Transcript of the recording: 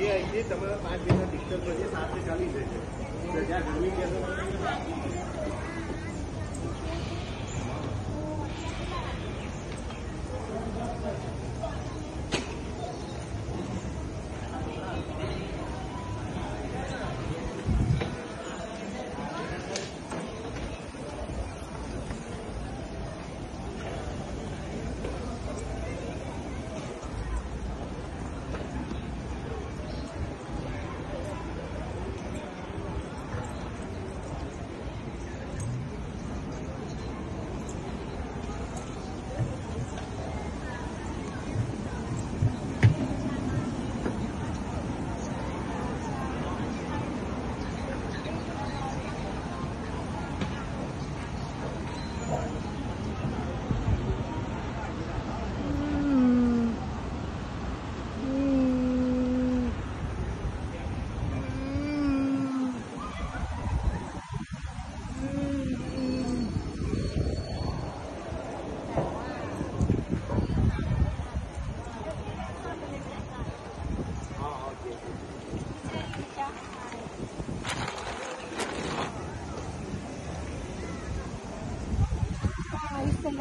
એ અહીંથી તમારા પાંચ મિનિટનો ડિસ્ટન્સ છે સાથે ચાલી જાય છે. જ્યાં ગરમી કહેશો